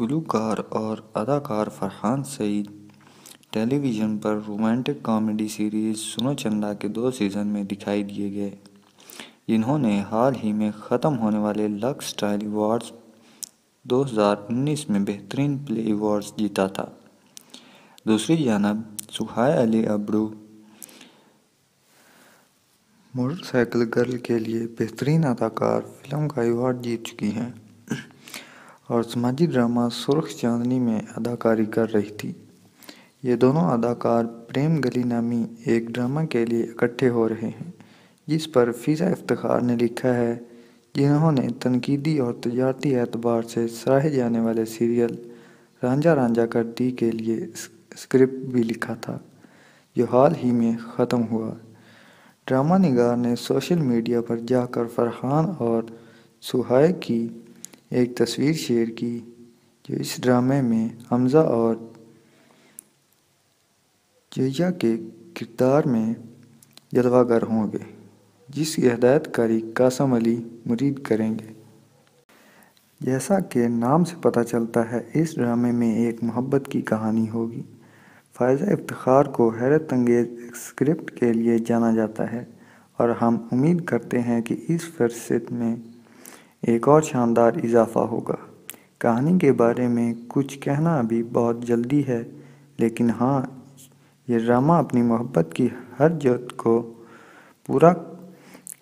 گلوکار اور اداکار فرحان سعید۔ ٹیلی ویژن پر romantic comedy series Suno Chanda کے دو سیزن میں دکھائی دیے گئے۔ جنہوں نے حال ہی میں ختم ہونے والے لکس اسٹائل ایوارڈز دو ہزار انیس میں بہترین پلے ایوارڈز جیتا تھا۔ دوسری جانب Sohai Ali Abro motorcycle girl کے لیے بہترین اداکار فلم کا ایوارڈ جیت چکی ہیں۔ اور سماجی ڈرامہ سرخ چاندنی میں اداکاری کر رہی تھیں یہ دونوں اداکار پریم گلی نامی ایک ڈرامہ کے لیے اکٹھے ہو رہے ہیں، جس پر فضا افتخار نے لکھا ہے جنہوں نے تنقیدی اور تجارتی اعتبار سے سراہے جانے والے سیریل رانجھا رانجھا کر دی کے لیے اسکرپٹ بھی لکھا تھا، جو حال ہی میں ختم ہوا۔ ڈرامہ نگار نے سوشل میڈیا پر جا کر فرحان اور سہیہ کی ایک تصویر شیئر کی جو اس ڈرامے میں حمزہ اور جیا کے کردار میں جلوہ گر ہوں گے، جس کی ہدایت کاری قاسم علی مرید کریں گے۔ جیسا کہ نام سے پتہ چلتا ہے، اس ڈرامے میں ایک محبت کی کہانی ہوگی۔ فائزہ افتخار کو حیرت انگیز اسکرپٹ کے لیے جانا جاتا ہے اور ہم امید کرتے ہیں کہ اس فہرست میں ایک اور شاندار اضافہ ہوگا۔ کہانی کے بارے میں کچھ کہنا ابھی بہت جلدی ہے، لیکن ہاں یہ ڈرامہ اپنی محبت کی ہر جد کو پورا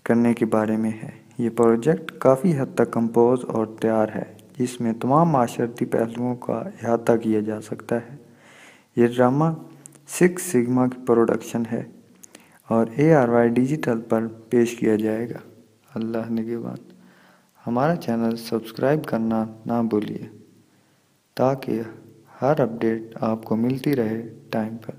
کرنے کے بارے میں ہے۔ یہ پروجیکٹ کافی حد تک کمپوز اور تیار ہے، جس میں تمام معاشرتی پہلوؤں کا احاطہ کیا جا سکتا ہے۔ یہ ڈرامہ سکس سگما کی پروڈکشن ہے اور اے آر وائی ڈیجیٹل پر پیش کیا جائے گا۔ اللہ نگہبان ہمارا چینل سبسکرائب کرنا نہ بھولیے تاکہ ہر اپڈیٹ آپ کو ملتی رہے ٹائم پر۔